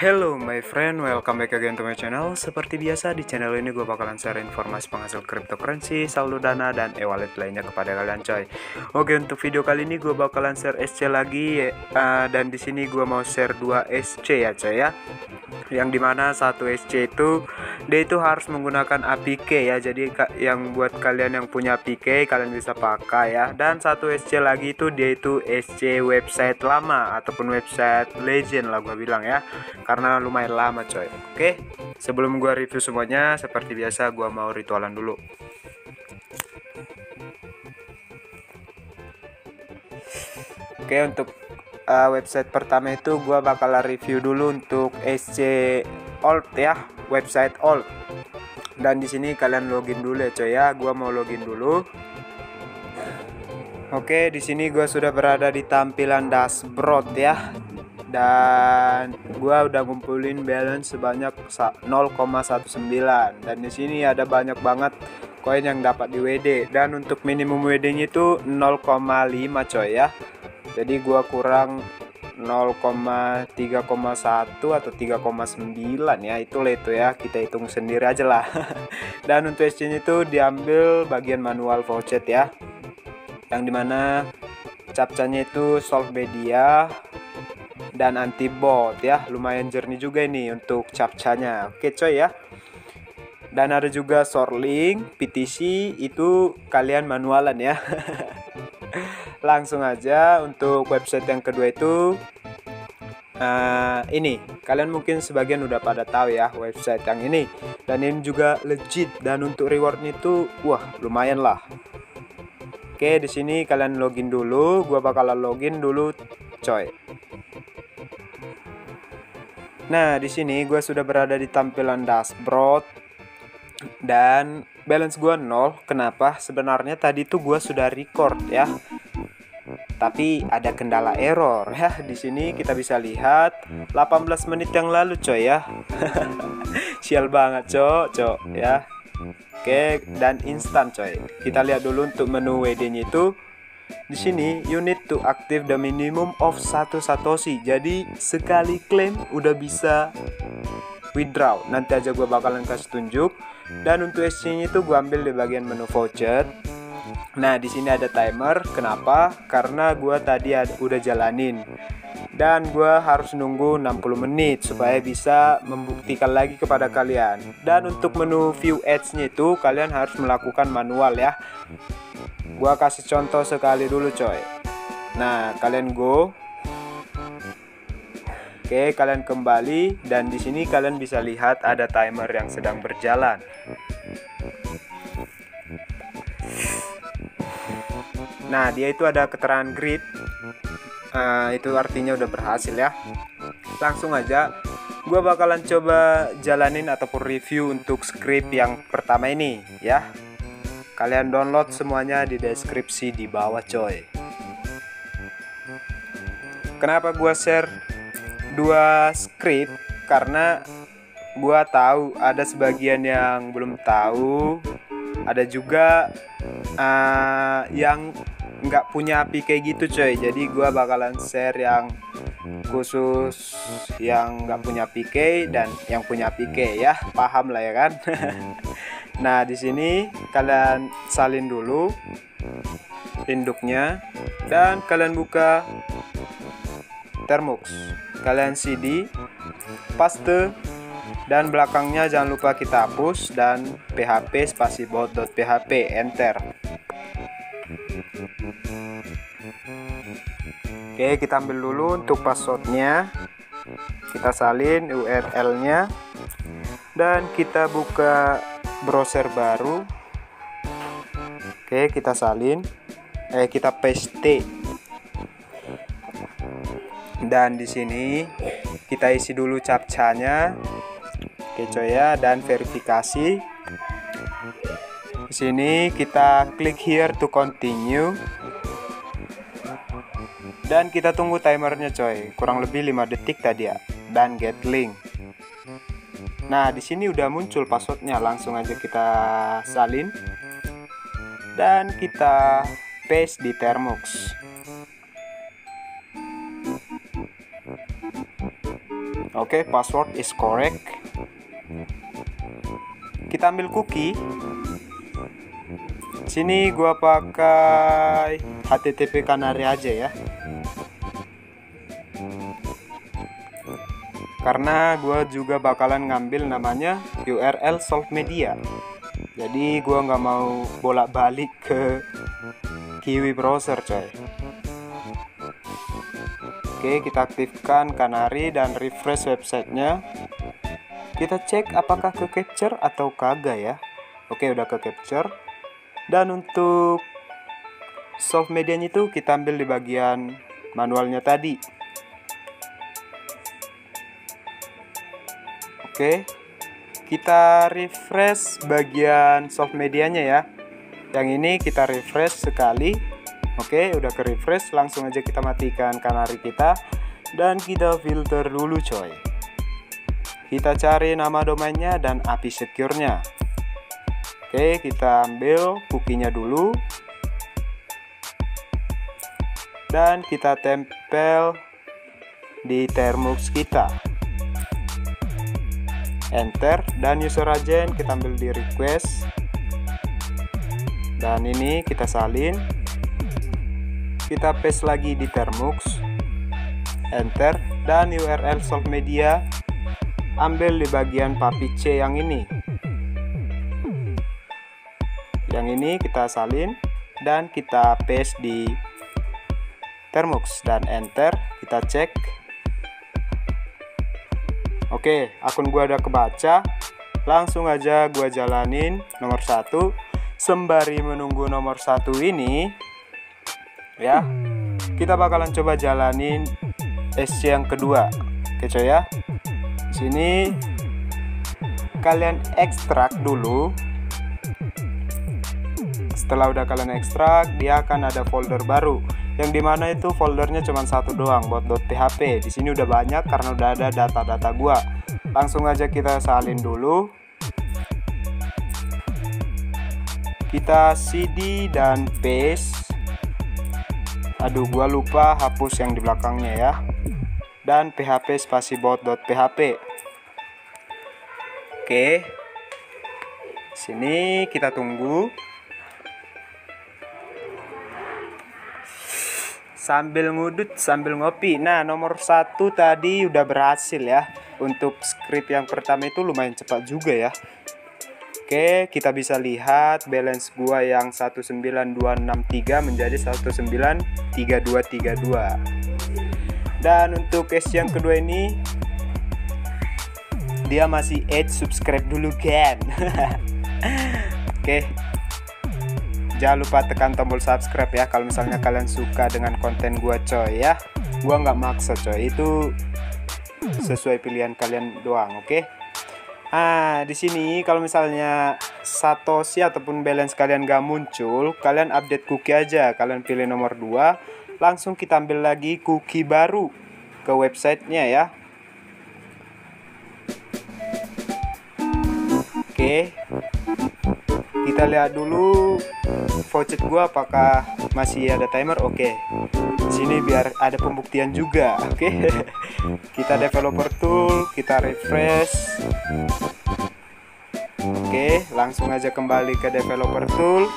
Hello my friend, welcome back again to my channel. Seperti biasa di channel ini gue bakalan share informasi penghasil cryptocurrency, saldo dana, dan e-wallet lainnya kepada kalian coy. Oke untuk video kali ini gue bakalan share SC lagi uh, Dan di sini gue mau share 2 SC ya coy ya. Yang di mana satu SC itu dia itu harus menggunakan APK ya. Jadi yang buat kalian yang punya APK kalian bisa pakai ya. Dan satu SC lagi itu dia itu SC website lama ataupun website legend lah gue bilang ya karena lumayan lama coy. Oke sebelum gua review semuanya seperti biasa gua mau ritualan dulu. Oke untuk uh, website pertama itu gua bakal review dulu untuk SC Alt ya website Alt dan di sini kalian login dulu ya coy ya. Gua mau login dulu. Oke, di sini gua sudah berada di tampilan dashboard ya dan gua udah ngumpulin balance sebanyak 0,19 dan di sini ada banyak banget koin yang dapat di WD dan untuk minimum WD-nya itu 0,5 coy ya. Jadi gua kurang 0,3,1 atau 3,9 ya. Itu itu ya. Kita hitung sendiri aja lah. Dan untuk exchange itu diambil bagian manual voucher ya. Yang di mana captchanya itu solve media dan anti bot ya. Lumayan jernih juga ini untuk captchanya oke coy ya. Dan ada juga shortlink PTC itu kalian manualan ya. Langsung aja untuk website yang kedua itu. Uh, ini. Kalian mungkin sebagian udah pada tahu ya website yang ini. Dan ini juga legit dan untuk rewardnya itu wah lumayan lah. Oke di sini kalian login dulu. Gua bakalan login dulu coy Nah, di sini gue sudah berada di tampilan dashboard dan balance gue nol. Kenapa? Sebenarnya tadi tuh gue sudah record ya. Tapi ada kendala error ya. Di sini kita bisa lihat 18 menit yang lalu coy ya. Sial banget cok, cok ya. Oke, dan instan coy. Kita lihat dulu untuk menu WD-nya itu di sini you need to active the minimum of satu satoshi. Jadi sekali klaim udah bisa withdraw. Nanti aja gue bakalan kasih tunjuk. Dan untuk exchange itu gue ambil di bagian menu voucher. Nah di sini ada timer. Kenapa? Karena gue tadi udah jalanin dan gue harus nunggu 60 menit supaya bisa membuktikan lagi kepada kalian dan untuk menu view ads nya itu kalian harus melakukan manual ya gua kasih contoh sekali dulu coy nah kalian go Oke, kalian kembali dan di sini kalian bisa lihat ada timer yang sedang berjalan. Nah, dia itu ada keterangan grid. Uh, itu artinya udah berhasil ya. Langsung aja gue bakalan coba jalanin ataupun review untuk script yang pertama ini ya Kalian download semuanya di deskripsi di bawah coy. Kenapa gua share dua script? Karena gua tahu ada sebagian yang belum tahu, ada juga uh, yang nggak punya api kayak gitu coy. Jadi gua bakalan share yang khusus yang nggak punya PK dan yang punya PK ya paham lah ya kan Nah, di sini kalian salin dulu induknya dan kalian buka Termux. Kalian CD, paste dan belakangnya jangan lupa kita hapus dan php spacibot.php enter. Oke, kita ambil dulu untuk passwordnya. Kita salin URL-nya dan kita buka browser baru. Oke kita salin. Eh kita paste. Dan di sini kita isi dulu captchanya. Oke coy ya. Dan verifikasi di sini kita klik here to continue dan kita tunggu timernya coy kurang lebih 5 detik tadi ya dan get link Nah, di sini udah muncul passwordnya. Langsung aja kita salin dan kita paste di Termux. Oke, okay, password is correct. Kita ambil cookie. Sini gua pakai HTTP Canary aja ya. Karena gua juga bakalan ngambil namanya URL Solve Media. Jadi gua nggak mau bolak-balik ke Kiwi browser coy. Oke, kita aktifkan Canary dan refresh websitenya. Kita cek apakah ke capture atau kagak ya. Oke, udah ke capture. Dan untuk soft medianya itu kita ambil di bagian manualnya tadi. Oke, kita refresh bagian soft medianya ya. Yang ini kita refresh sekali Oke, udah ke refresh, langsung aja kita matikan kanari kita dan kita filter dulu coy. Kita cari nama domainnya dan API secure-nya. Oke, kita ambil cookie-nya dulu. Dan kita tempel di termux kita. Enter dan user agent kita ambil di request. Dan ini kita salin kita paste lagi di termux enter dan URL solve media ambil di bagian papi C yang ini ini kita salin dan kita paste di termux dan enter. Kita cek. Oke akun gua udah kebaca. Langsung aja gua jalanin nomor satu. Sembari menunggu nomor satu ini ya kita bakalan coba jalanin SC yang kedua. Oke coy ya. Sini kalian ekstrak dulu setelah udah kalian ekstrak dia akan ada folder baru. Yang di mana itu foldernya cuma satu doang buat .php di sini udah banyak karena udah ada data-data gua. Langsung aja kita salin dulu. Kita cd dan paste. Aduh gua lupa hapus yang di belakangnya ya. Dan php spasi bot.php oke. Sini kita tunggu sambil ngudut sambil ngopi nah nomor satu tadi udah berhasil ya untuk script yang pertama itu lumayan cepat juga ya Oke, kita bisa lihat balance gua yang 19263 menjadi 1093232. Dan untuk case yang kedua ini dia masih add subscribe dulu kan. Oke. Jangan lupa tekan tombol subscribe ya kalau misalnya kalian suka dengan konten gua coy ya. Gua nggak maksa coy, itu sesuai pilihan kalian doang, oke? Okay? Ah, di sini kalau misalnya Satoshi ataupun balance kalian gak muncul, kalian update cookie aja. Kalian pilih nomor 2, langsung kita ambil lagi cookie baru ke websitenya ya. Oke. Kita lihat dulu voucher gua apakah masih ada timer. Oke. Sini biar ada pembuktian juga. Oke. kita developer tool, kita refresh Oke, langsung aja kembali ke developer tool.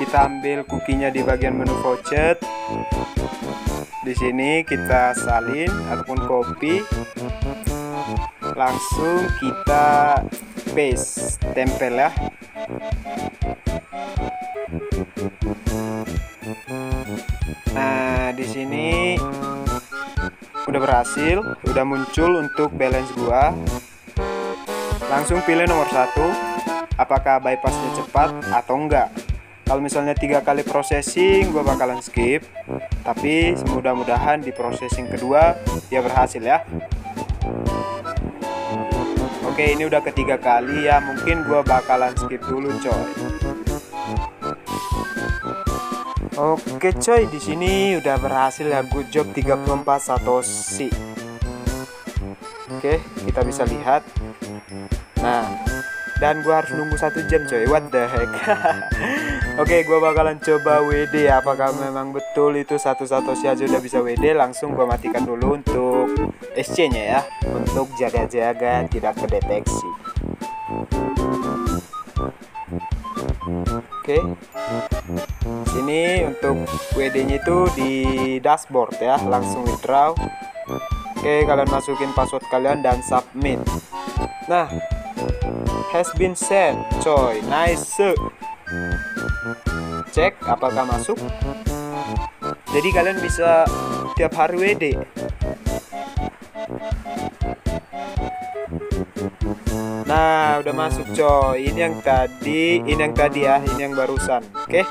Kita ambil cookie-nya di bagian menu voucher. Di sini kita salin ataupun copy. Langsung kita paste, tempel ya. Nah, di sini udah berhasil, udah muncul untuk balance gua. Langsung pilih nomor satu apakah bypassnya cepat atau enggak. Kalau misalnya tiga kali processing gue bakalan skip. Tapi mudah-mudahan di processing kedua dia berhasil ya. Oke ini udah ketiga kali ya mungkin gue bakalan skip dulu coy Oke coy, di sini udah berhasil ya good job 34 satoshi. Oke, kita bisa lihat. Nah, dan gue harus nunggu satu jam coy. What the heck? Oke gue bakalan coba WD apakah memang betul itu satu-satu si aja udah bisa WD langsung gue matikan dulu untuk SC nya ya. Untuk jaga-jaga tidak kedeteksi oke. Sini untuk WD nya itu di dashboard ya langsung withdraw. Oke kalian masukin password kalian dan submit. Nah has been sent coy. Nice cek apakah masuk. Jadi kalian bisa tiap hari WD Nah, udah masuk coy. Ini yang tadi, ini yang tadi ya, ini yang barusan. Oke.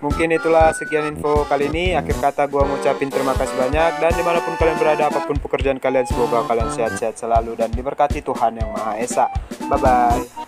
Mungkin itulah sekian info kali ini. Akhir kata gua ngucapin terima kasih banyak dan di mana pun kalian berada, apa pun pekerjaan kalian, semoga kalian sehat-sehat selalu dan diberkati Tuhan yang Maha Esa. Bye bye.